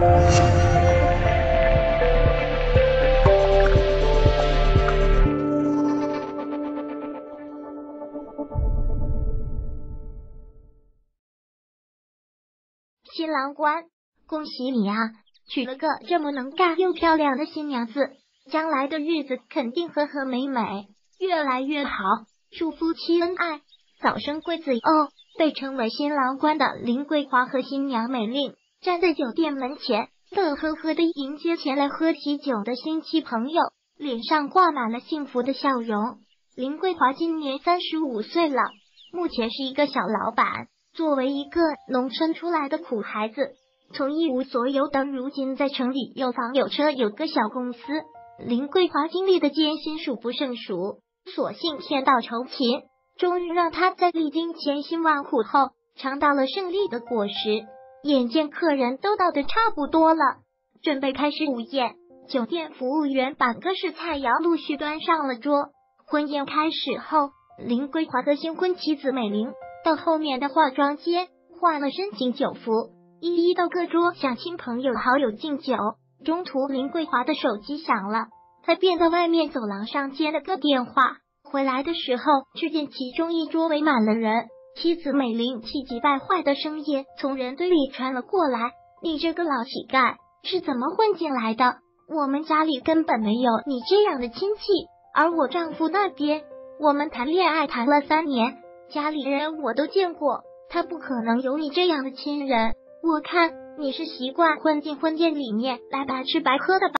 新郎官，恭喜你啊，娶了个这么能干又漂亮的新娘子，将来的日子肯定和和美美，越来越好，祝夫妻恩爱，早生贵子哦。被称为新郎官的林桂华和新娘美令站在酒店门前，乐呵呵的迎接前来喝喜酒的新妻朋友，脸上挂满了幸福的笑容。林桂华今年三十五岁了，目前是一个小老板。作为一个农村出来的苦孩子，从一无所有到如今在城里有房有车有个小公司，林桂华经历的艰辛数不胜数。所幸天道酬勤，终于让他在历经千辛万苦后尝到了胜利的果实。眼见客人都到的差不多了，准备开始午宴，酒店服务员把各式菜肴陆续端上了桌。婚宴开始后，林桂华和新婚妻子美玲。到后面的化妆间换了身请酒服，一一到各桌向亲朋友好友敬酒。中途林桂华的手机响了，他便在外面走廊上接了个电话。回来的时候，却见其中一桌围满了人，妻子美玲气急败坏的声音从人堆里传了过来：“你这个老乞丐是怎么混进来的？我们家里根本没有你这样的亲戚，而我丈夫那边，我们谈恋爱谈了三年。”家里人我都见过，他不可能有你这样的亲人。我看你是习惯混进婚宴里面来白吃白喝的吧。